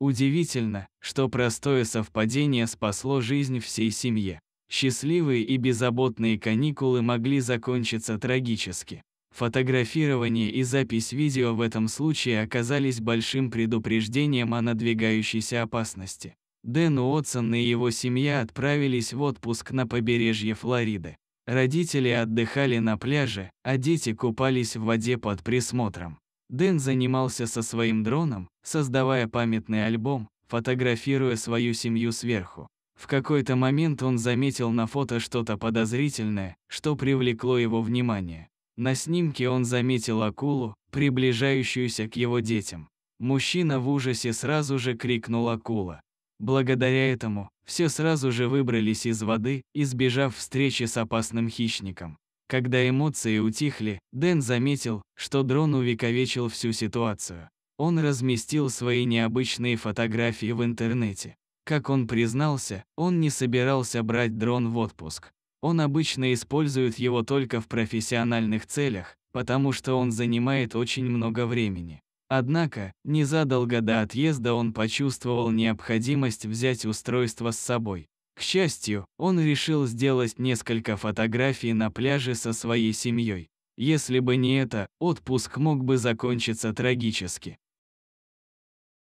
Удивительно, что простое совпадение спасло жизнь всей семье. Счастливые и беззаботные каникулы могли закончиться трагически. Фотографирование и запись видео в этом случае оказались большим предупреждением о надвигающейся опасности. Дэн Уотсон и его семья отправились в отпуск на побережье Флориды. Родители отдыхали на пляже, а дети купались в воде под присмотром. Дэн занимался со своим дроном, создавая памятный альбом, фотографируя свою семью сверху. В какой-то момент он заметил на фото что-то подозрительное, что привлекло его внимание. На снимке он заметил акулу, приближающуюся к его детям. Мужчина в ужасе сразу же крикнул «Акула!». Благодаря этому, все сразу же выбрались из воды, избежав встречи с опасным хищником. Когда эмоции утихли, Дэн заметил, что дрон увековечил всю ситуацию. Он разместил свои необычные фотографии в интернете. Как он признался, он не собирался брать дрон в отпуск. Он обычно использует его только в профессиональных целях, потому что он занимает очень много времени. Однако, незадолго до отъезда он почувствовал необходимость взять устройство с собой. К счастью, он решил сделать несколько фотографий на пляже со своей семьей. Если бы не это, отпуск мог бы закончиться трагически.